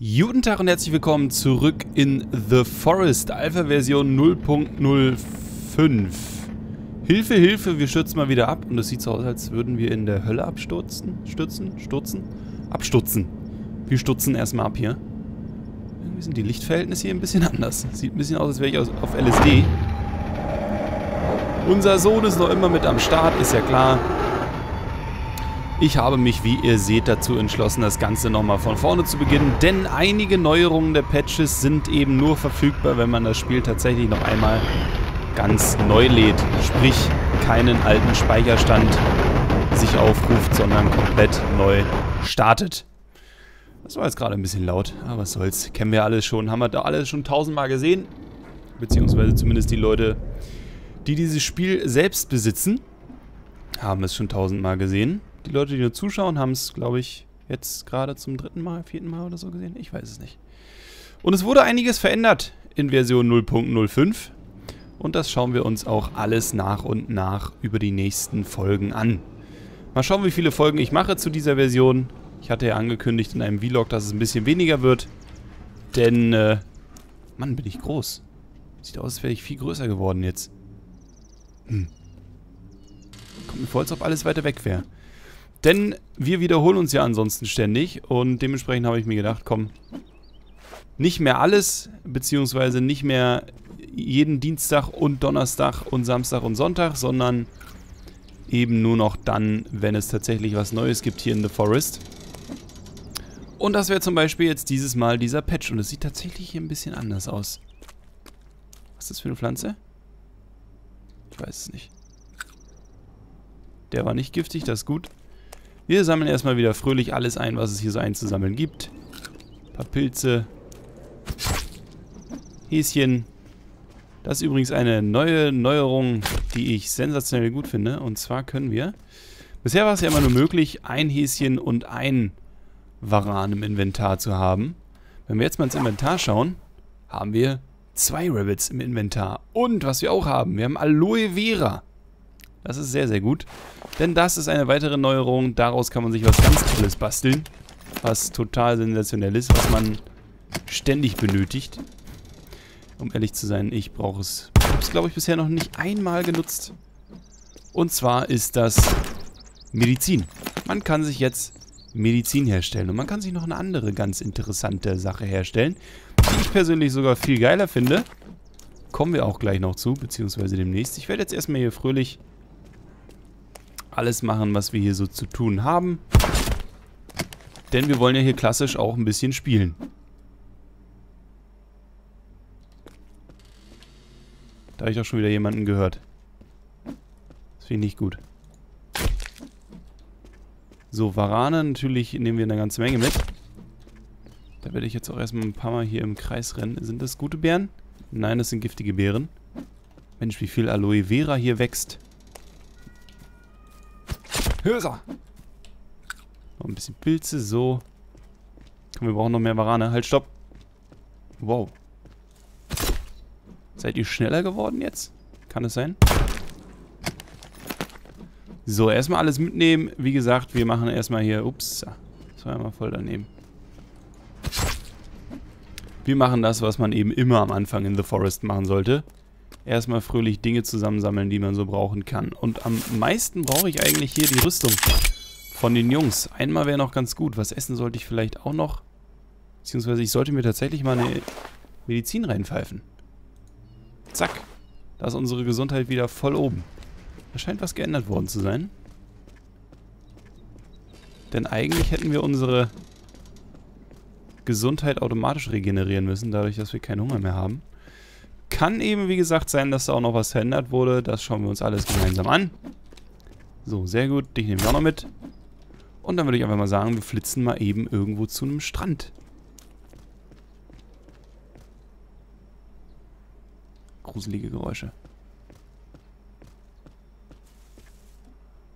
Guten Tag und herzlich willkommen zurück in The Forest, Alpha-Version 0.05. Hilfe, Hilfe, wir stürzen mal wieder ab und es sieht so aus, als würden wir in der Hölle abstürzen. Stürzen? Stürzen? Abstutzen. Wir stutzen erstmal ab hier. Irgendwie sind die Lichtverhältnisse hier ein bisschen anders. Sieht ein bisschen aus, als wäre ich auf LSD. Unser Sohn ist noch immer mit am Start, ist ja klar. Ich habe mich, wie ihr seht, dazu entschlossen, das Ganze nochmal von vorne zu beginnen, denn einige Neuerungen der Patches sind eben nur verfügbar, wenn man das Spiel tatsächlich noch einmal ganz neu lädt. Sprich, keinen alten Speicherstand sich aufruft, sondern komplett neu startet. Das war jetzt gerade ein bisschen laut, aber was soll's. Kennen wir alles schon, haben wir da alles schon tausendmal gesehen. Beziehungsweise zumindest die Leute, die dieses Spiel selbst besitzen, haben es schon tausendmal gesehen. Die Leute, die nur zuschauen, haben es, glaube ich, jetzt gerade zum dritten Mal, vierten Mal oder so gesehen. Ich weiß es nicht. Und es wurde einiges verändert in Version 0.05. Und das schauen wir uns auch alles nach und nach über die nächsten Folgen an. Mal schauen, wie viele Folgen ich mache zu dieser Version. Ich hatte ja angekündigt in einem Vlog, dass es ein bisschen weniger wird. Denn, äh, Mann, bin ich groß. Sieht aus, als wäre ich viel größer geworden jetzt. Hm. Kommt mir vor, als ob alles weiter weg wäre. Denn wir wiederholen uns ja ansonsten ständig und dementsprechend habe ich mir gedacht, komm, nicht mehr alles, beziehungsweise nicht mehr jeden Dienstag und Donnerstag und Samstag und Sonntag, sondern eben nur noch dann, wenn es tatsächlich was Neues gibt hier in The Forest. Und das wäre zum Beispiel jetzt dieses Mal dieser Patch und es sieht tatsächlich hier ein bisschen anders aus. Was ist das für eine Pflanze? Ich weiß es nicht. Der war nicht giftig, das ist gut. Wir sammeln erstmal wieder fröhlich alles ein, was es hier so einzusammeln gibt. Ein paar Pilze. Häschen. Das ist übrigens eine neue Neuerung, die ich sensationell gut finde. Und zwar können wir... Bisher war es ja immer nur möglich, ein Häschen und ein Varan im Inventar zu haben. Wenn wir jetzt mal ins Inventar schauen, haben wir zwei Rabbits im Inventar. Und was wir auch haben, wir haben Aloe Vera. Das ist sehr, sehr gut. Denn das ist eine weitere Neuerung. Daraus kann man sich was ganz Tolles basteln. Was total sensationell ist, was man ständig benötigt. Um ehrlich zu sein, ich brauche es. Ich habe es, glaube ich, bisher noch nicht einmal genutzt. Und zwar ist das Medizin. Man kann sich jetzt Medizin herstellen. Und man kann sich noch eine andere ganz interessante Sache herstellen, die ich persönlich sogar viel geiler finde. Kommen wir auch gleich noch zu, beziehungsweise demnächst. Ich werde jetzt erstmal hier fröhlich alles machen, was wir hier so zu tun haben. Denn wir wollen ja hier klassisch auch ein bisschen spielen. Da habe ich auch schon wieder jemanden gehört. Das finde ich nicht gut. So, Warane natürlich nehmen wir eine ganze Menge mit. Da werde ich jetzt auch erstmal ein paar Mal hier im Kreis rennen. Sind das gute Beeren? Nein, das sind giftige Beeren. Mensch, wie viel Aloe Vera hier wächst. Höser. Noch ein bisschen Pilze, so. Komm, wir brauchen noch mehr Warane. Halt, stopp. Wow. Seid ihr schneller geworden jetzt? Kann es sein? So, erstmal alles mitnehmen. Wie gesagt, wir machen erstmal hier... Ups, das war ja mal voll daneben. Wir machen das, was man eben immer am Anfang in The Forest machen sollte erstmal fröhlich Dinge zusammensammeln, die man so brauchen kann. Und am meisten brauche ich eigentlich hier die Rüstung von den Jungs. Einmal wäre noch ganz gut. Was essen sollte ich vielleicht auch noch? Beziehungsweise ich sollte mir tatsächlich mal eine Medizin reinpfeifen. Zack. Da ist unsere Gesundheit wieder voll oben. Da scheint was geändert worden zu sein. Denn eigentlich hätten wir unsere Gesundheit automatisch regenerieren müssen, dadurch, dass wir keinen Hunger mehr haben. Kann eben, wie gesagt, sein, dass da auch noch was verändert wurde. Das schauen wir uns alles gemeinsam an. So, sehr gut. Dich nehme ich auch noch mit. Und dann würde ich einfach mal sagen, wir flitzen mal eben irgendwo zu einem Strand. Gruselige Geräusche.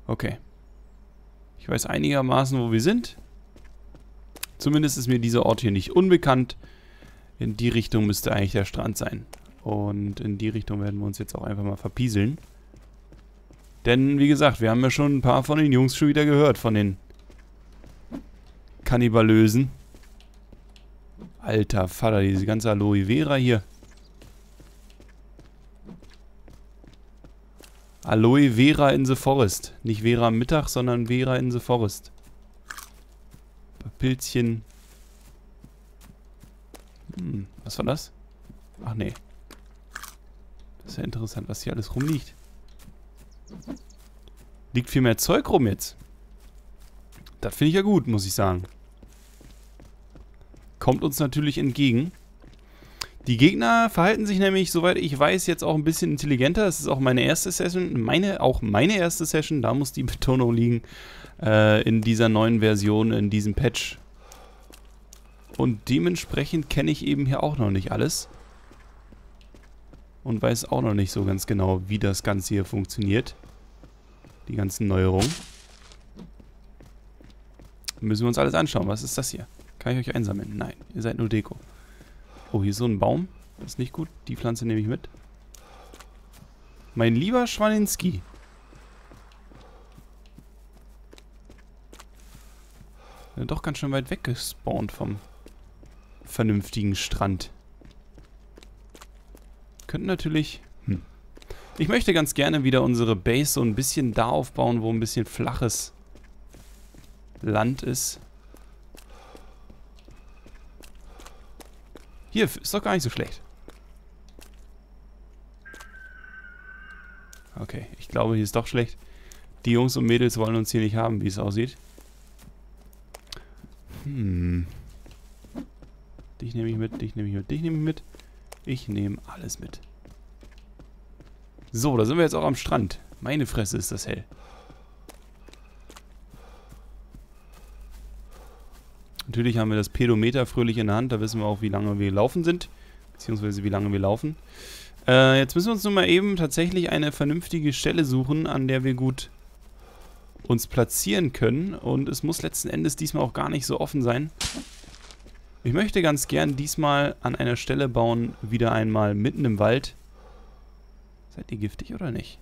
Okay. Ich weiß einigermaßen, wo wir sind. Zumindest ist mir dieser Ort hier nicht unbekannt. In die Richtung müsste eigentlich der Strand sein. Und in die Richtung werden wir uns jetzt auch einfach mal verpieseln. Denn, wie gesagt, wir haben ja schon ein paar von den Jungs schon wieder gehört, von den Kannibalösen. Alter Vater, diese ganze Aloe Vera hier. Aloe Vera in the Forest. Nicht Vera am Mittag, sondern Vera in the Forest. Pilzchen. Hm, was war das? Ach nee. Ist ja interessant, was hier alles rumliegt. Liegt viel mehr Zeug rum jetzt. Das finde ich ja gut, muss ich sagen. Kommt uns natürlich entgegen. Die Gegner verhalten sich nämlich, soweit ich weiß, jetzt auch ein bisschen intelligenter. Das ist auch meine erste Session. Meine, auch meine erste Session, da muss die Betonung liegen, äh, in dieser neuen Version, in diesem Patch. Und dementsprechend kenne ich eben hier auch noch nicht alles. Und weiß auch noch nicht so ganz genau, wie das Ganze hier funktioniert. Die ganzen Neuerungen. Müssen wir uns alles anschauen. Was ist das hier? Kann ich euch einsammeln? Nein, ihr seid nur Deko. Oh, hier ist so ein Baum. Das ist nicht gut. Die Pflanze nehme ich mit. Mein lieber Schwaninski. Doch ganz schön weit weggespawnt vom vernünftigen Strand. Könnten natürlich... Hm. Ich möchte ganz gerne wieder unsere Base so ein bisschen da aufbauen, wo ein bisschen flaches Land ist. Hier, ist doch gar nicht so schlecht. Okay, ich glaube, hier ist doch schlecht. Die Jungs und Mädels wollen uns hier nicht haben, wie es aussieht. Hm. Dich nehme ich mit, dich nehme ich mit, dich nehme ich mit. Ich nehme alles mit. So, da sind wir jetzt auch am Strand. Meine Fresse ist das hell. Natürlich haben wir das Pedometer fröhlich in der Hand. Da wissen wir auch, wie lange wir laufen sind. Beziehungsweise wie lange wir laufen. Äh, jetzt müssen wir uns nun mal eben tatsächlich eine vernünftige Stelle suchen, an der wir gut uns platzieren können. Und es muss letzten Endes diesmal auch gar nicht so offen sein. Ich möchte ganz gern diesmal an einer Stelle bauen, wieder einmal mitten im Wald. Seid ihr giftig oder nicht?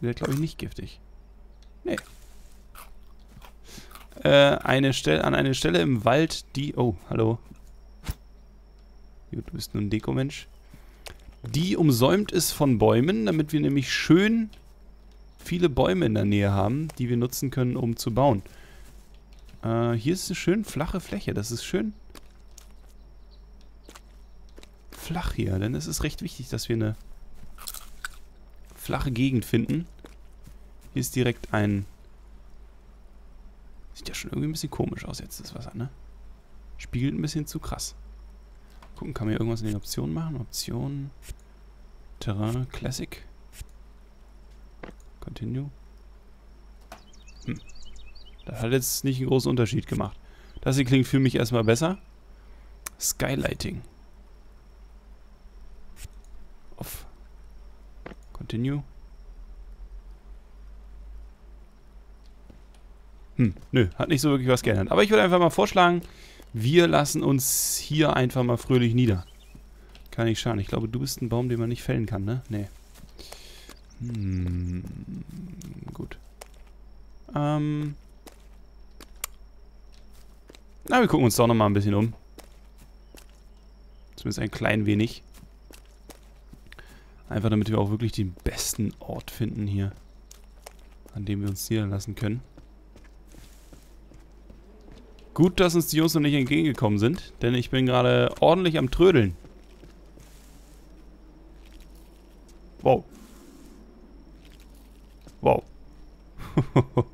Ihr seid, glaube ich, nicht giftig. Nee, äh, eine Stelle, an eine Stelle im Wald, die... Oh, hallo. Gut, du bist nur ein Dekomensch. Die umsäumt ist von Bäumen, damit wir nämlich schön viele Bäume in der Nähe haben, die wir nutzen können, um zu bauen. Äh, hier ist eine schön flache Fläche. Das ist schön flach hier, denn es ist recht wichtig, dass wir eine flache Gegend finden. Hier ist direkt ein Sieht ja schon irgendwie ein bisschen komisch aus jetzt, das Wasser, ne? Spiegelt ein bisschen zu krass. Gucken, kann man hier irgendwas in den Optionen machen? Optionen. Terrain, Classic. Continue. Hm. Das hat jetzt nicht einen großen Unterschied gemacht. Das hier klingt für mich erstmal besser. Skylighting. Off. Continue. Hm, nö, hat nicht so wirklich was geändert. Aber ich würde einfach mal vorschlagen, wir lassen uns hier einfach mal fröhlich nieder. Kann nicht schaden. Ich glaube, du bist ein Baum, den man nicht fällen kann, ne? Nee. Hm, gut. Ähm. Na, wir gucken uns doch nochmal ein bisschen um. Zumindest ein klein wenig. Einfach damit wir auch wirklich den besten Ort finden hier. An dem wir uns niederlassen können. Gut, dass uns die Jungs noch nicht entgegengekommen sind, denn ich bin gerade ordentlich am Trödeln. Wow. Wow.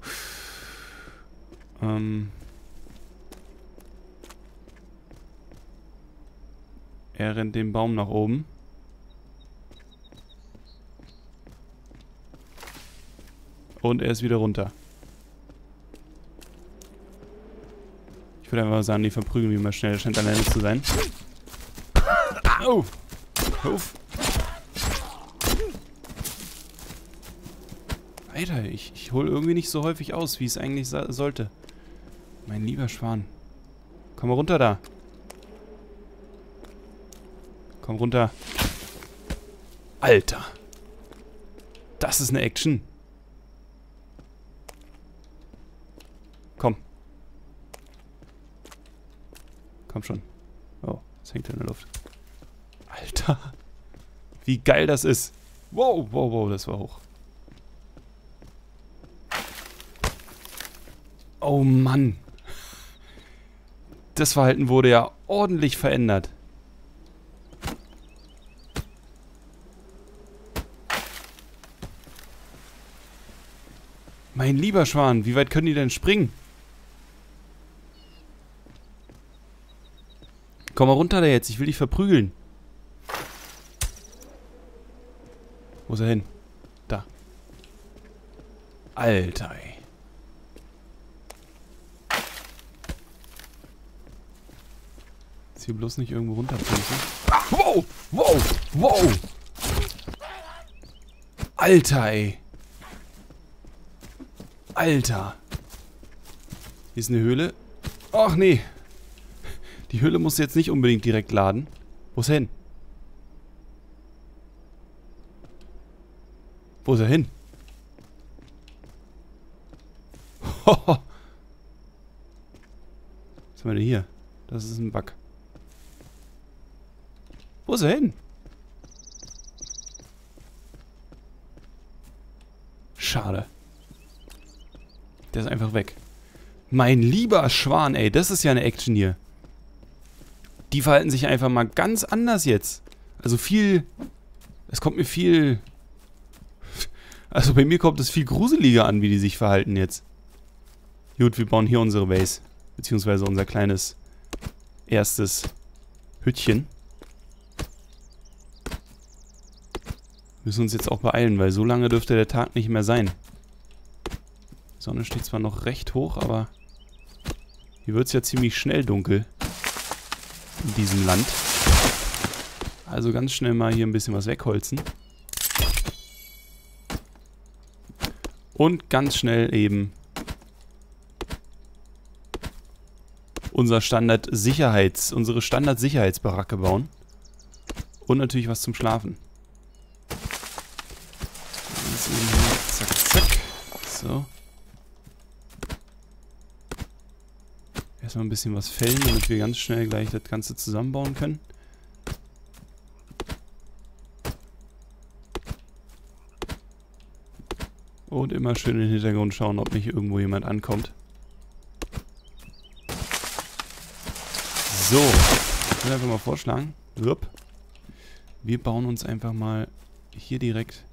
ähm. Er rennt den Baum nach oben. Und er ist wieder runter. Ich würde einfach sagen, die verprügeln mich mal schnell. Das scheint alleine zu sein. Au! Auf! Alter, ich, ich hole irgendwie nicht so häufig aus, wie es eigentlich sollte. Mein lieber Schwan. Komm mal runter da. Komm runter. Alter. Das ist eine Action. Komm schon. Oh, es hängt in der Luft. Alter. Wie geil das ist. Wow, wow, wow, das war hoch. Oh Mann. Das Verhalten wurde ja ordentlich verändert. Mein lieber Schwan, wie weit können die denn springen? Komm mal runter da jetzt, ich will dich verprügeln. Wo ist er hin? Da. Alter, ey. Jetzt hier bloß nicht irgendwo runterpflanzen. Ah, wow! Wow! Wow! Alter, ey. Alter. Hier ist eine Höhle. Ach nee. Die Höhle muss jetzt nicht unbedingt direkt laden. Wo ist er hin? Wo ist er hin? Was haben wir denn hier? Das ist ein Bug. Wo ist er hin? Schade. Der ist einfach weg. Mein lieber Schwan, ey. Das ist ja eine Action hier. Die verhalten sich einfach mal ganz anders jetzt. Also viel... Es kommt mir viel... Also bei mir kommt es viel gruseliger an, wie die sich verhalten jetzt. Gut, wir bauen hier unsere Base. Beziehungsweise unser kleines erstes Hütchen. Müssen uns jetzt auch beeilen, weil so lange dürfte der Tag nicht mehr sein. Sonne steht zwar noch recht hoch, aber hier wird es ja ziemlich schnell dunkel. In diesem Land. Also ganz schnell mal hier ein bisschen was wegholzen. Und ganz schnell eben unser Standard-Sicherheits, unsere Standard-Sicherheitsbaracke bauen. Und natürlich was zum Schlafen. Zack, zack. So. Erstmal ein bisschen was fällen, damit wir ganz schnell gleich das Ganze zusammenbauen können. Und immer schön in den Hintergrund schauen, ob nicht irgendwo jemand ankommt. So. Ich würde einfach mal vorschlagen. Wir bauen uns einfach mal hier direkt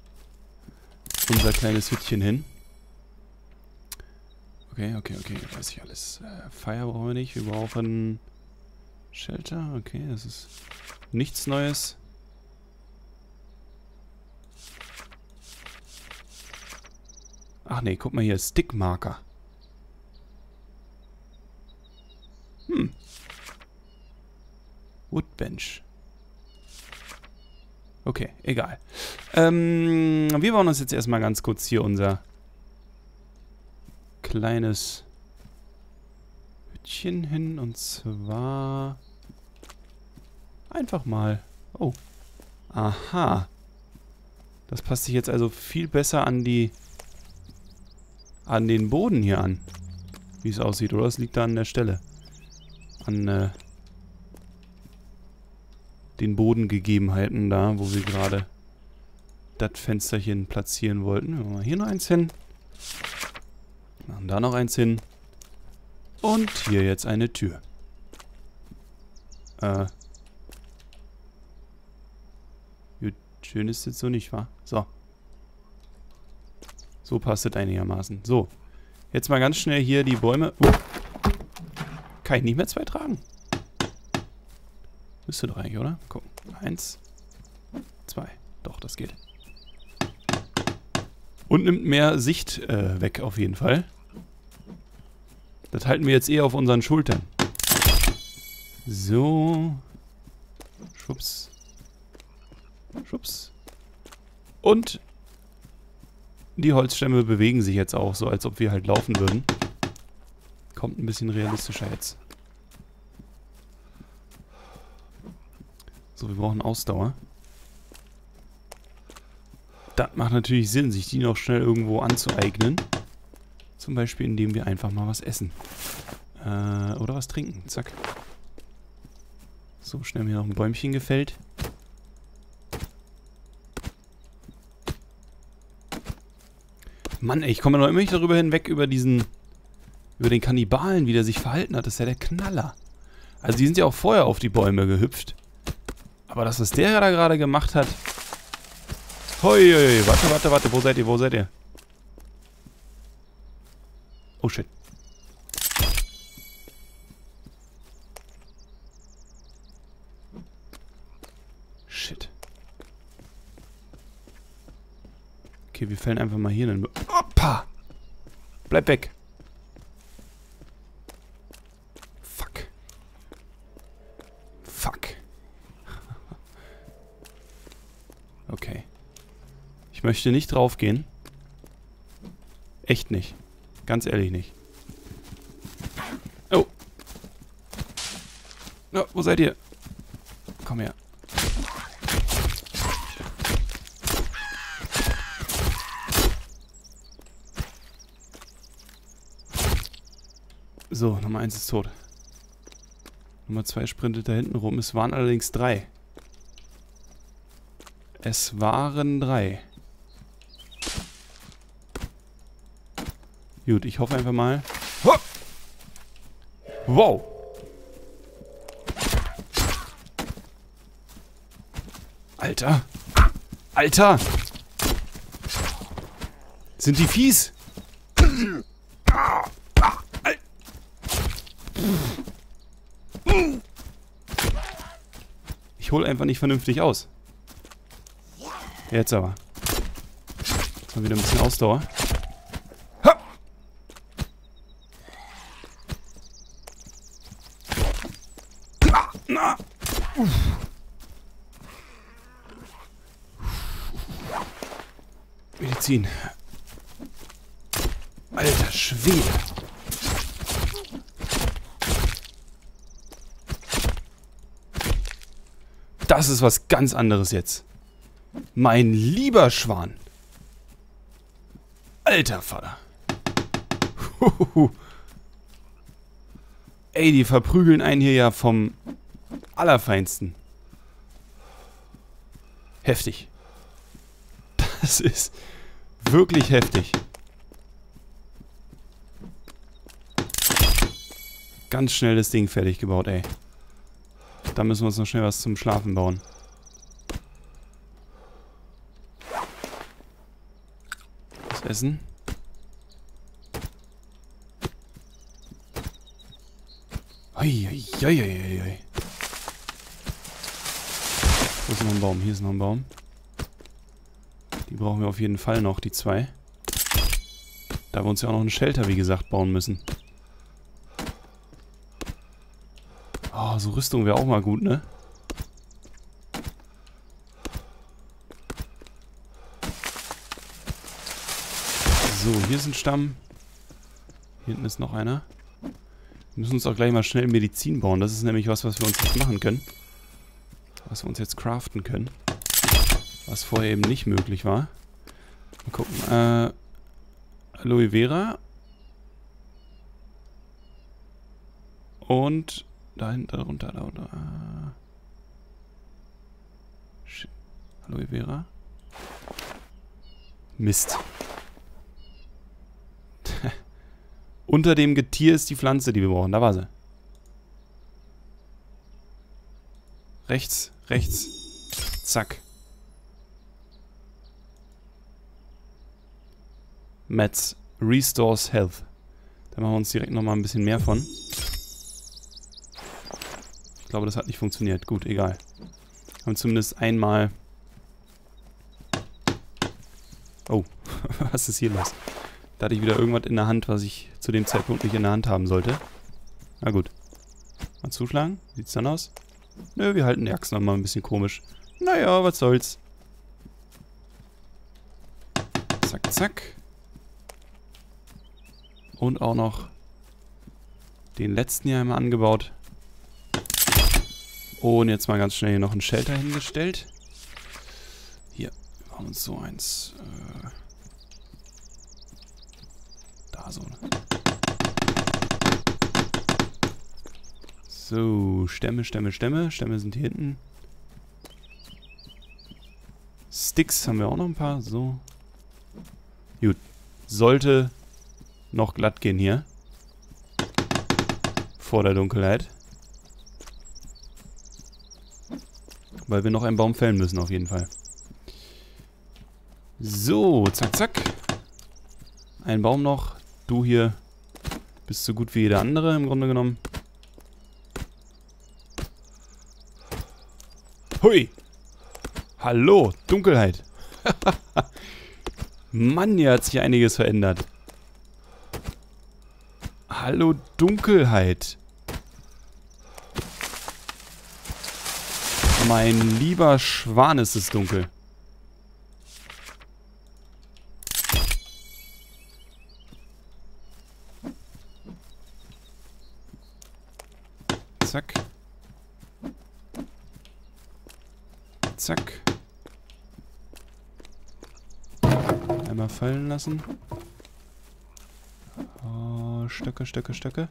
unser kleines Hütchen hin. Okay, okay, okay, weiß ich alles. Äh, Fire brauchen wir nicht. Wir brauchen Shelter. Okay, das ist nichts Neues. Ach nee, guck mal hier, Stickmarker. Hm. Woodbench. Okay, egal. Ähm, wir bauen uns jetzt erstmal ganz kurz hier unser kleines Hütchen hin. Und zwar einfach mal... Oh. Aha. Das passt sich jetzt also viel besser an die... an den Boden hier an. Wie es aussieht. Oder es liegt da an der Stelle. An, äh den Bodengegebenheiten da, wo wir gerade das Fensterchen platzieren wollten. Wir machen hier noch eins hin. Machen da noch eins hin. Und hier jetzt eine Tür. Äh. Gut, schön ist jetzt so nicht, wa? So. So passt es einigermaßen. So. Jetzt mal ganz schnell hier die Bäume... Uh. Kann ich nicht mehr zwei tragen? Müsste doch eigentlich, oder? Gucken. Eins. Zwei. Doch, das geht. Und nimmt mehr Sicht äh, weg auf jeden Fall. Das halten wir jetzt eher auf unseren Schultern. So. Schubs. Schubs. Und die Holzstämme bewegen sich jetzt auch so, als ob wir halt laufen würden. Kommt ein bisschen realistischer jetzt. So, wir brauchen Ausdauer. Das macht natürlich Sinn, sich die noch schnell irgendwo anzueignen. Zum Beispiel, indem wir einfach mal was essen. Äh, oder was trinken. Zack. So, schnell mir noch ein Bäumchen gefällt. Mann, ey, ich komme noch immer nicht darüber hinweg, über diesen... Über den Kannibalen, wie der sich verhalten hat. Das ist ja der Knaller. Also die sind ja auch vorher auf die Bäume gehüpft. Aber das, was der da gerade gemacht hat... Hoi, warte, warte, warte. Wo seid ihr, wo seid ihr? Oh, shit. Shit. Okay, wir fällen einfach mal hier einen... Opa! Bleib weg. Fuck. Fuck. okay. Ich möchte nicht draufgehen. Echt nicht. Ganz ehrlich nicht. Oh. Oh, wo seid ihr? Komm her. So, Nummer 1 ist tot. Nummer 2 sprintet da hinten rum. Es waren allerdings drei. Es waren drei. Gut, ich hoffe einfach mal. Wow. Alter. Alter. Sind die fies? Ich hole einfach nicht vernünftig aus. Jetzt aber. Jetzt mal wieder ein bisschen Ausdauer. Na! Medizin. Alter Schwede. Das ist was ganz anderes jetzt. Mein lieber Schwan. Alter Vater. Ey, die verprügeln einen hier ja vom Allerfeinsten. Heftig. Das ist wirklich heftig. Ganz schnell das Ding fertig gebaut, ey. Da müssen wir uns noch schnell was zum Schlafen bauen. Was essen? Uiuiuiui. Wo ist noch ein Baum? Hier ist noch ein Baum. Brauchen wir auf jeden Fall noch, die zwei. Da wir uns ja auch noch ein Shelter, wie gesagt, bauen müssen. Oh, so Rüstung wäre auch mal gut, ne? So, hier ist ein Stamm. Hier hinten ist noch einer. Wir müssen uns auch gleich mal schnell Medizin bauen. Das ist nämlich was, was wir uns jetzt machen können. Was wir uns jetzt craften können. Was vorher eben nicht möglich war. Mal gucken. Äh, Aloe Vera. Und da hinten, runter, da unter. Äh, shit. Aloe Vera. Mist. Unter dem Getier ist die Pflanze, die wir brauchen. Da war sie. Rechts, rechts. Zack. Mets Restores Health. Da machen wir uns direkt nochmal ein bisschen mehr von. Ich glaube, das hat nicht funktioniert. Gut, egal. Haben zumindest einmal... Oh, was ist hier los? Da hatte ich wieder irgendwas in der Hand, was ich zu dem Zeitpunkt nicht in der Hand haben sollte. Na gut. Mal zuschlagen? Sieht's dann aus? Nö, wir halten die Axt nochmal ein bisschen komisch. Naja, was soll's. Zack, zack. Und auch noch den letzten hier einmal angebaut. Und jetzt mal ganz schnell hier noch ein Shelter hingestellt. Hier, wir haben uns so eins... Äh so. So, Stämme, Stämme, Stämme. Stämme sind hier hinten. Sticks haben wir auch noch ein paar. So. Gut. Sollte noch glatt gehen hier. Vor der Dunkelheit. Weil wir noch einen Baum fällen müssen auf jeden Fall. So, zack, zack. Ein Baum noch. Du hier bist so gut wie jeder andere im Grunde genommen. Hui! Hallo, Dunkelheit. Mann, hier hat sich einiges verändert. Hallo, Dunkelheit. Mein lieber Schwan ist es dunkel. Zack. Zack. Einmal fallen lassen. Stöcke, Stöcke, Stöcke.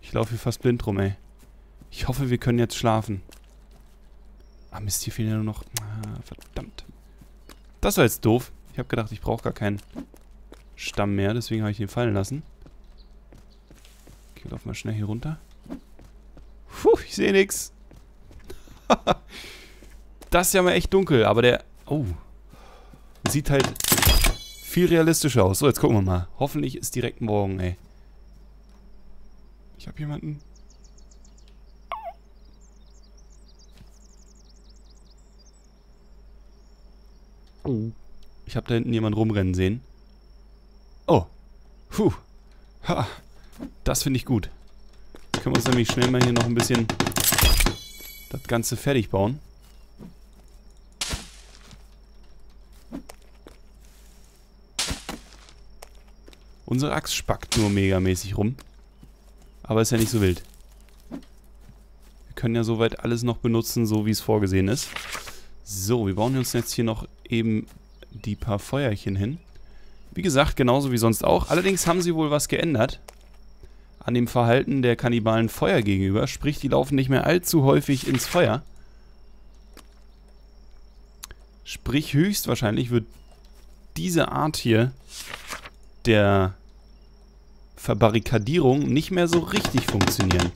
Ich laufe hier fast blind rum, ey. Ich hoffe, wir können jetzt schlafen. Ah, Mist, hier fehlen ja nur noch... Ah, verdammt. Das war jetzt doof. Ich habe gedacht, ich brauche gar keinen Stamm mehr. Deswegen habe ich ihn fallen lassen. Okay, lauf mal schnell hier runter. Puh, ich sehe nichts. das ist ja mal echt dunkel. Aber der... Oh. Sieht halt viel realistischer aus. So, jetzt gucken wir mal. Hoffentlich ist direkt morgen, ey. Ich habe jemanden... Ich habe da hinten jemanden rumrennen sehen. Oh. Puh. Ha. Das finde ich gut. Können wir uns nämlich schnell mal hier noch ein bisschen das Ganze fertig bauen. Unsere Axt spackt nur megamäßig rum. Aber ist ja nicht so wild. Wir können ja soweit alles noch benutzen, so wie es vorgesehen ist. So, wir bauen uns jetzt hier noch eben die paar Feuerchen hin. Wie gesagt, genauso wie sonst auch. Allerdings haben sie wohl was geändert an dem Verhalten der Kannibalen Feuer gegenüber. Sprich, die laufen nicht mehr allzu häufig ins Feuer. Sprich, höchstwahrscheinlich wird diese Art hier der Verbarrikadierung nicht mehr so richtig funktionieren.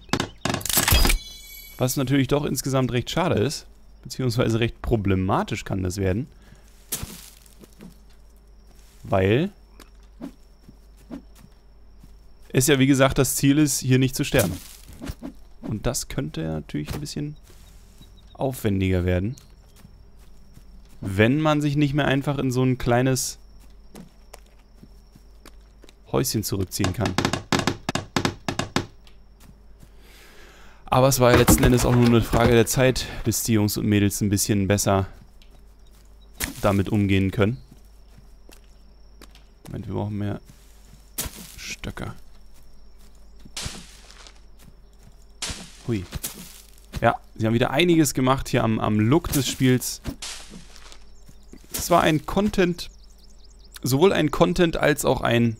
Was natürlich doch insgesamt recht schade ist. Beziehungsweise recht problematisch kann das werden. Weil es ja wie gesagt das Ziel ist, hier nicht zu sterben. Und das könnte natürlich ein bisschen aufwendiger werden. Wenn man sich nicht mehr einfach in so ein kleines Häuschen zurückziehen kann. Aber es war ja letzten Endes auch nur eine Frage der Zeit, bis die Jungs und Mädels ein bisschen besser damit umgehen können. Moment, wir brauchen mehr Stöcker. Hui. Ja, sie haben wieder einiges gemacht hier am, am Look des Spiels. Es war ein Content, sowohl ein Content als auch ein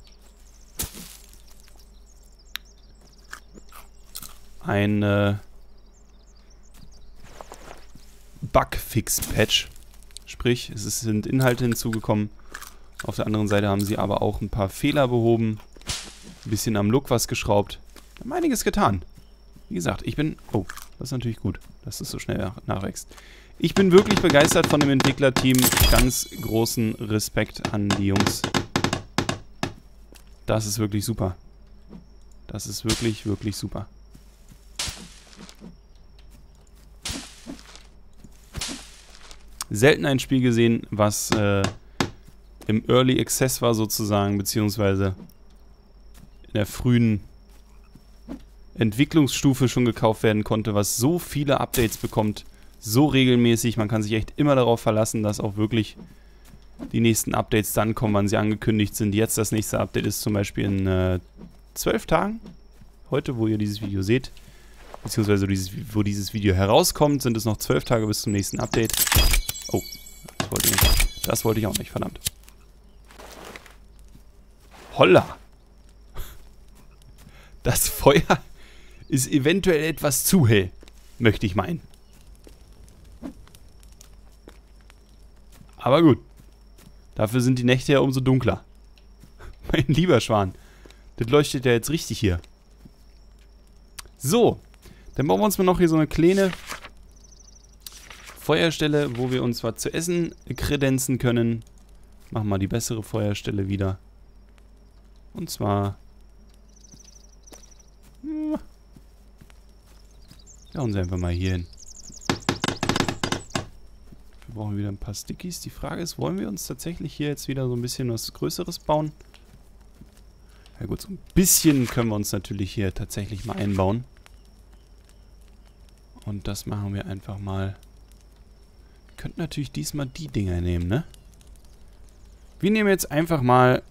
ein äh, Bugfix-Patch. Sprich, es sind Inhalte hinzugekommen. Auf der anderen Seite haben sie aber auch ein paar Fehler behoben. Ein bisschen am Look was geschraubt. Haben einiges getan. Wie gesagt, ich bin... Oh, das ist natürlich gut, dass es so schnell nachwächst. Ich bin wirklich begeistert von dem Entwicklerteam. Ganz großen Respekt an die Jungs. Das ist wirklich super. Das ist wirklich, wirklich super. Selten ein Spiel gesehen, was äh, im Early Access war sozusagen, beziehungsweise in der frühen Entwicklungsstufe schon gekauft werden konnte, was so viele Updates bekommt, so regelmäßig. Man kann sich echt immer darauf verlassen, dass auch wirklich die nächsten Updates dann kommen, wann sie angekündigt sind. Jetzt das nächste Update ist zum Beispiel in äh, zwölf Tagen. Heute, wo ihr dieses Video seht, beziehungsweise dieses, wo dieses Video herauskommt, sind es noch zwölf Tage bis zum nächsten Update. Oh, das wollte ich. Das wollte ich auch nicht, verdammt. Holla! Das Feuer ist eventuell etwas zu hell, möchte ich meinen. Aber gut. Dafür sind die Nächte ja umso dunkler. mein lieber Schwan. Das leuchtet ja jetzt richtig hier. So. Dann bauen wir uns mal noch hier so eine kleine Feuerstelle, wo wir uns was zu essen kredenzen können. Machen wir die bessere Feuerstelle wieder. Und zwar... Ja, uns einfach mal hier hin. Wir brauchen wieder ein paar Stickies. Die Frage ist, wollen wir uns tatsächlich hier jetzt wieder so ein bisschen was Größeres bauen? Ja gut, so ein bisschen können wir uns natürlich hier tatsächlich mal einbauen. Und das machen wir einfach mal. Könnten natürlich diesmal die Dinger nehmen, ne? Wir nehmen jetzt einfach mal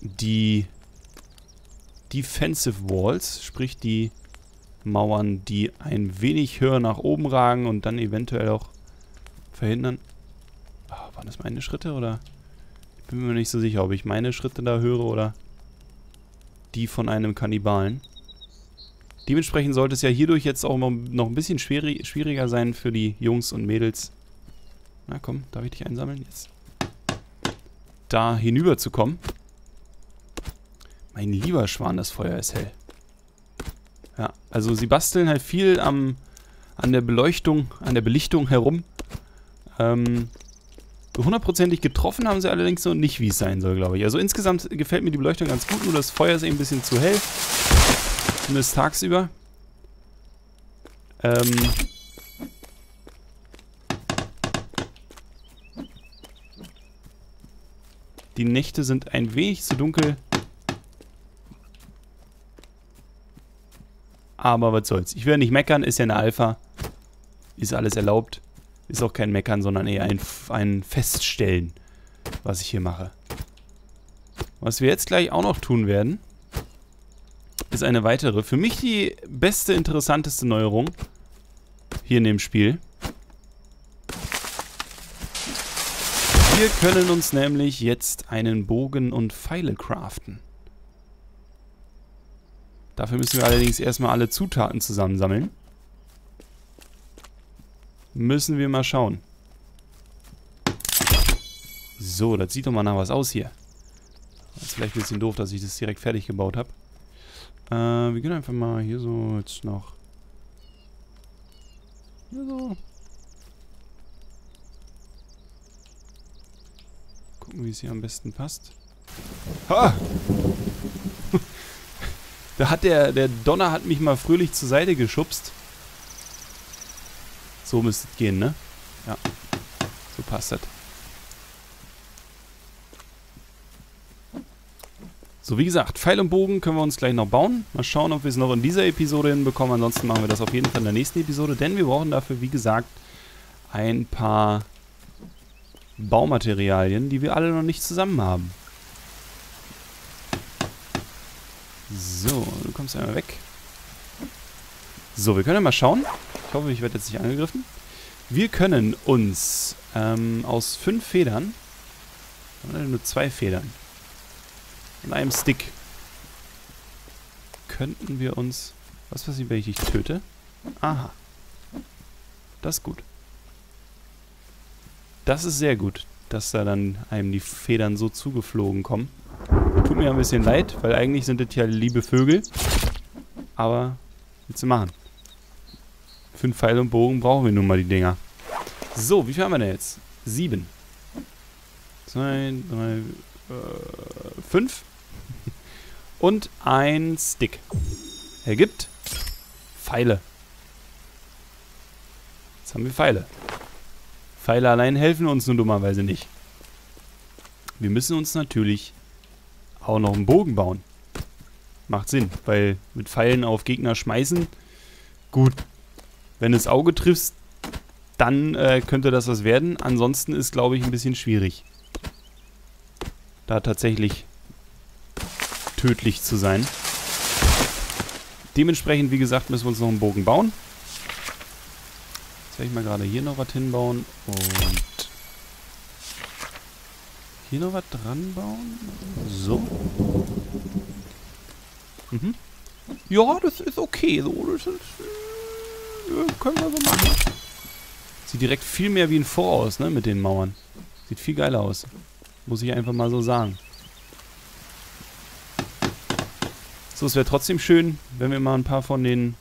die Defensive Walls, sprich die Mauern, die ein wenig höher nach oben ragen und dann eventuell auch verhindern. Oh, waren das meine Schritte oder? Ich bin mir nicht so sicher, ob ich meine Schritte da höre oder die von einem Kannibalen. Dementsprechend sollte es ja hierdurch jetzt auch noch ein bisschen schwieriger sein für die Jungs und Mädels. Na komm, darf ich dich einsammeln? Jetzt. Da hinüber zu kommen. Mein lieber Schwan, das Feuer ist hell. Ja, also sie basteln halt viel am, an der Beleuchtung, an der Belichtung herum. Ähm, hundertprozentig getroffen haben sie allerdings noch nicht, wie es sein soll, glaube ich. Also insgesamt gefällt mir die Beleuchtung ganz gut, nur das Feuer ist eben ein bisschen zu hell. Zumindest tagsüber. Ähm. Die Nächte sind ein wenig zu dunkel. Aber was soll's. Ich will nicht meckern, ist ja eine Alpha. Ist alles erlaubt. Ist auch kein Meckern, sondern eher ein, ein Feststellen, was ich hier mache. Was wir jetzt gleich auch noch tun werden, ist eine weitere, für mich die beste, interessanteste Neuerung hier in dem Spiel. Wir können uns nämlich jetzt einen Bogen und Pfeile craften. Dafür müssen wir allerdings erstmal alle Zutaten zusammensammeln. Müssen wir mal schauen. So, das sieht doch mal nach was aus hier. Das ist vielleicht ein bisschen doof, dass ich das direkt fertig gebaut habe. Äh, wir gehen einfach mal hier so jetzt noch. Hier so. Gucken, wie es hier am besten passt. Ha! da hat der, der Donner hat mich mal fröhlich zur Seite geschubst. So müsste es gehen, ne? Ja. So passt das. So, wie gesagt, Pfeil und Bogen können wir uns gleich noch bauen. Mal schauen, ob wir es noch in dieser Episode hinbekommen. Ansonsten machen wir das auf jeden Fall in der nächsten Episode, denn wir brauchen dafür, wie gesagt, ein paar Baumaterialien, die wir alle noch nicht zusammen haben. So, du kommst einmal weg. So, wir können ja mal schauen. Ich hoffe, ich werde jetzt nicht angegriffen. Wir können uns ähm, aus fünf Federn, nur zwei Federn, und einem Stick könnten wir uns... Was passiert, wenn ich dich töte? Aha. Das ist gut. Das ist sehr gut, dass da dann einem die Federn so zugeflogen kommen. Tut mir ein bisschen leid, weil eigentlich sind das ja liebe Vögel. Aber, willst du machen? Für einen Pfeil und Bogen brauchen wir nun mal die Dinger. So, wie viel haben wir denn jetzt? Sieben. Zwei, drei, äh, fünf. Und ein Stick. Ergibt Pfeile. Jetzt haben wir Pfeile. Pfeile allein helfen uns nur dummerweise nicht. Wir müssen uns natürlich auch noch einen Bogen bauen. Macht Sinn, weil mit Pfeilen auf Gegner schmeißen, gut, wenn du das Auge triffst, dann äh, könnte das was werden. Ansonsten ist, glaube ich, ein bisschen schwierig. Da tatsächlich tödlich zu sein. Dementsprechend, wie gesagt, müssen wir uns noch einen Bogen bauen. Ich mal gerade hier noch was hinbauen und hier noch was dran bauen. So. Mhm. Ja, das ist okay. So, das ist, äh, können wir so machen. Sieht direkt viel mehr wie ein Voraus, ne, mit den Mauern. Sieht viel geiler aus. Muss ich einfach mal so sagen. So, es wäre trotzdem schön, wenn wir mal ein paar von den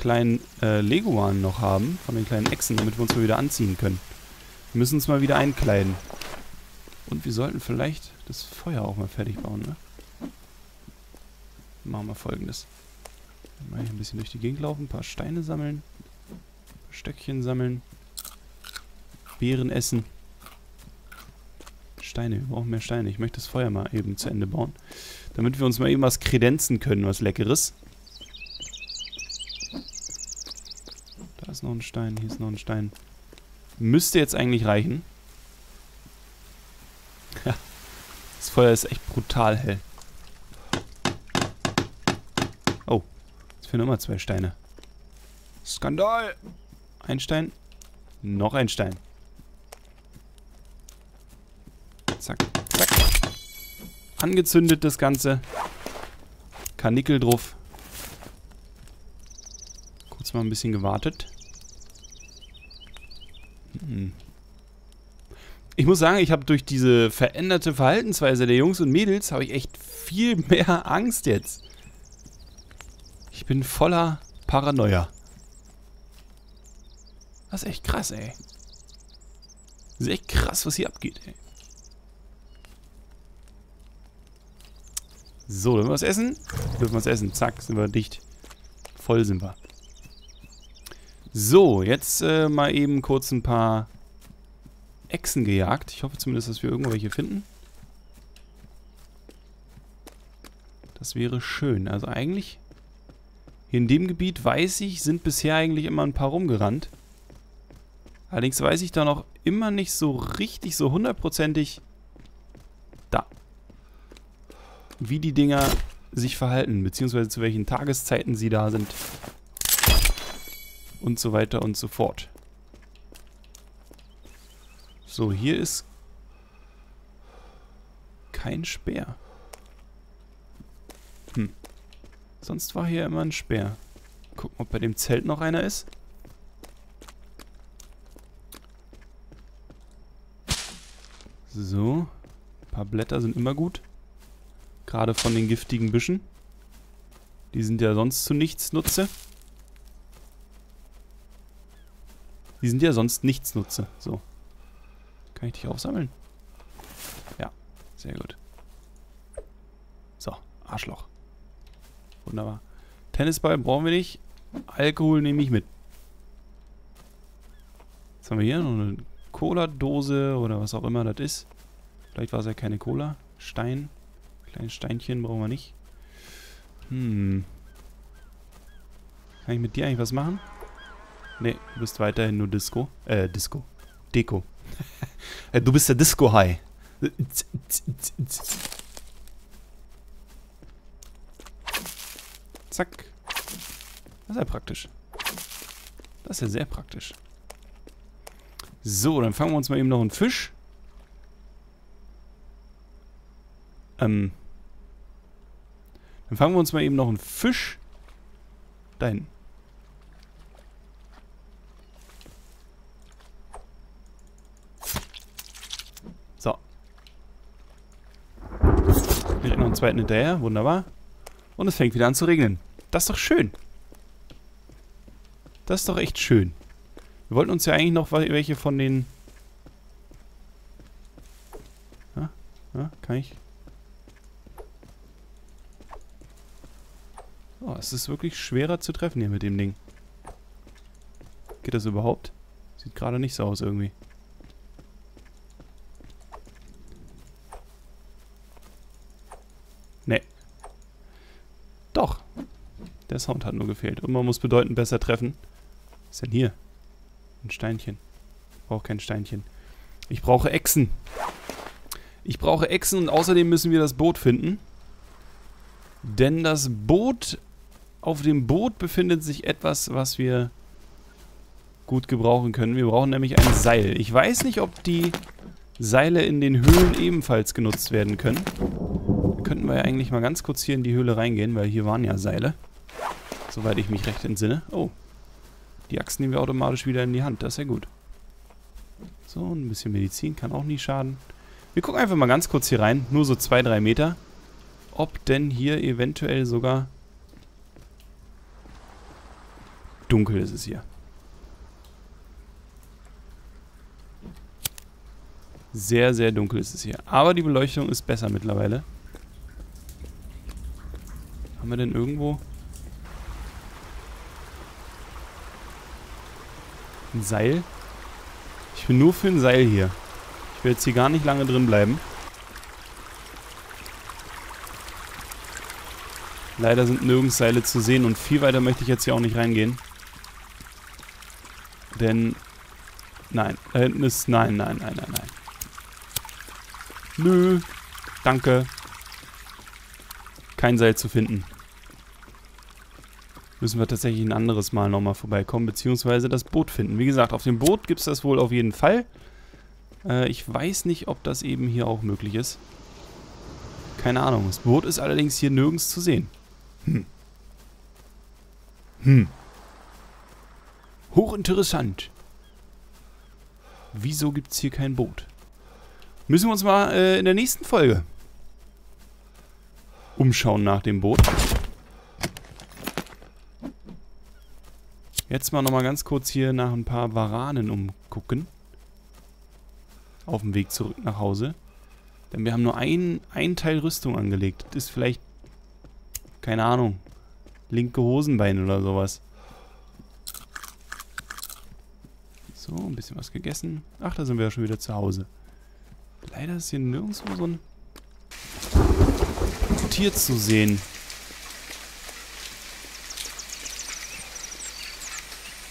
kleinen äh, Leguanen noch haben, von den kleinen Echsen, damit wir uns mal wieder anziehen können. Wir müssen uns mal wieder einkleiden. Und wir sollten vielleicht das Feuer auch mal fertig bauen, ne? Machen wir folgendes. Mal hier ein bisschen durch die Gegend laufen, ein paar Steine sammeln, ein paar Stöckchen sammeln, Beeren essen. Steine, wir brauchen mehr Steine. Ich möchte das Feuer mal eben zu Ende bauen. Damit wir uns mal eben was kredenzen können, was Leckeres. Da ist noch ein Stein, hier ist noch ein Stein. Müsste jetzt eigentlich reichen. Ja. Das Feuer ist echt brutal hell. Oh. Jetzt fehlen nochmal zwei Steine. Skandal! Ein Stein. Noch ein Stein. Zack, zack. Angezündet das Ganze. Karnickel drauf. Kurz mal ein bisschen gewartet. Hm. Ich muss sagen, ich habe durch diese veränderte Verhaltensweise der Jungs und Mädels, habe ich echt viel mehr Angst jetzt. Ich bin voller Paranoia. Das ist echt krass, ey. Das ist echt krass, was hier abgeht, ey. So, dürfen wir was essen? Dürfen wir was essen. Zack, sind wir dicht. Voll sind wir. So, jetzt äh, mal eben kurz ein paar Echsen gejagt. Ich hoffe zumindest, dass wir irgendwelche finden. Das wäre schön. Also eigentlich, hier in dem Gebiet, weiß ich, sind bisher eigentlich immer ein paar rumgerannt. Allerdings weiß ich da noch immer nicht so richtig, so hundertprozentig, da, wie die Dinger sich verhalten, beziehungsweise zu welchen Tageszeiten sie da sind. Und so weiter und so fort. So, hier ist kein Speer. Hm. Sonst war hier immer ein Speer. Gucken, ob bei dem Zelt noch einer ist. So. Ein paar Blätter sind immer gut. Gerade von den giftigen Büschen. Die sind ja sonst zu nichts Nutze. Die sind ja sonst nichts Nutze. So. Kann ich dich aufsammeln? Ja, sehr gut. So, Arschloch. Wunderbar. Tennisball brauchen wir nicht. Alkohol nehme ich mit. Was haben wir hier? Noch eine Cola-Dose oder was auch immer das ist. Vielleicht war es ja keine Cola. Stein. Kleines Steinchen brauchen wir nicht. Hm. Kann ich mit dir eigentlich was machen? Nee, du bist weiterhin nur Disco. Äh, Disco. Deko. Äh, du bist der Disco-High. Zack. Das ist ja praktisch. Das ist ja sehr praktisch. So, dann fangen wir uns mal eben noch einen Fisch. Ähm. Dann fangen wir uns mal eben noch einen Fisch. Da hinten. So. Wir noch einen zweiten hinterher. Wunderbar. Und es fängt wieder an zu regnen. Das ist doch schön. Das ist doch echt schön. Wir wollten uns ja eigentlich noch welche von den... Ja, ja, kann ich... Oh, es ist wirklich schwerer zu treffen hier mit dem Ding. Geht das überhaupt? Sieht gerade nicht so aus irgendwie. Nee. Doch. Der Sound hat nur gefehlt. Und man muss bedeutend besser treffen. Was ist denn hier? Ein Steinchen. Ich brauche kein Steinchen. Ich brauche Echsen. Ich brauche Echsen und außerdem müssen wir das Boot finden. Denn das Boot auf dem Boot befindet sich etwas, was wir gut gebrauchen können. Wir brauchen nämlich ein Seil. Ich weiß nicht, ob die Seile in den Höhlen ebenfalls genutzt werden können. Könnten wir ja eigentlich mal ganz kurz hier in die Höhle reingehen, weil hier waren ja Seile. Soweit ich mich recht entsinne. Oh. Die Axt nehmen wir automatisch wieder in die Hand. Das ist ja gut. So, ein bisschen Medizin kann auch nie schaden. Wir gucken einfach mal ganz kurz hier rein. Nur so zwei, drei Meter. Ob denn hier eventuell sogar... Dunkel ist es hier. Sehr, sehr dunkel ist es hier. Aber die Beleuchtung ist besser mittlerweile. Haben wir denn irgendwo... Ein Seil? Ich bin nur für ein Seil hier. Ich will jetzt hier gar nicht lange drin bleiben. Leider sind nirgends Seile zu sehen und viel weiter möchte ich jetzt hier auch nicht reingehen. Denn... Nein, da hinten ist... Nein, nein, nein, nein, nein. Nö. Danke. Kein Seil zu finden. Müssen wir tatsächlich ein anderes Mal nochmal vorbeikommen, beziehungsweise das Boot finden. Wie gesagt, auf dem Boot gibt es das wohl auf jeden Fall. Äh, ich weiß nicht, ob das eben hier auch möglich ist. Keine Ahnung. Das Boot ist allerdings hier nirgends zu sehen. Hm. Hm. Hochinteressant. Wieso gibt es hier kein Boot? Müssen wir uns mal äh, in der nächsten Folge umschauen nach dem Boot. Jetzt mal nochmal ganz kurz hier nach ein paar Varanen umgucken. Auf dem Weg zurück nach Hause. Denn wir haben nur ein, ein Teil Rüstung angelegt. Das ist vielleicht, keine Ahnung, linke Hosenbein oder sowas. So, ein bisschen was gegessen. Ach, da sind wir ja schon wieder zu Hause. Leider ist hier nirgendwo so ein Tier zu sehen.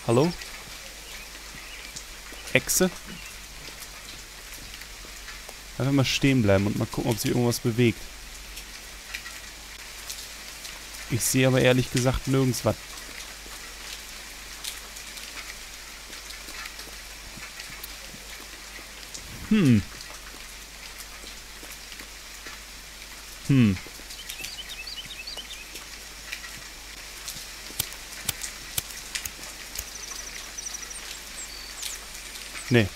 Hallo? Echse? Einfach mal stehen bleiben und mal gucken, ob sich irgendwas bewegt. Ich sehe aber ehrlich gesagt nirgends was. Hm. Hm. Nee.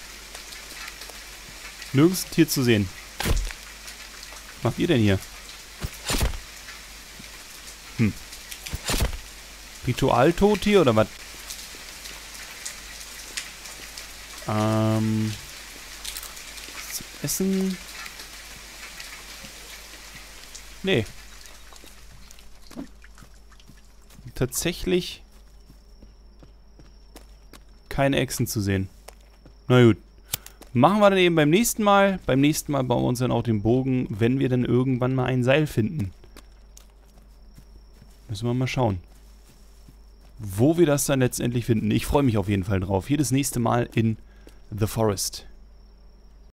Nirgends ein Tier zu sehen. Was macht ihr denn hier? Hm. Ritualtotier oder was? Ähm. Zu essen. Nee. Tatsächlich keine Echsen zu sehen. Na gut. Machen wir dann eben beim nächsten Mal. Beim nächsten Mal bauen wir uns dann auch den Bogen, wenn wir dann irgendwann mal ein Seil finden. Müssen wir mal schauen. Wo wir das dann letztendlich finden. Ich freue mich auf jeden Fall drauf. Das nächste Mal in The Forest.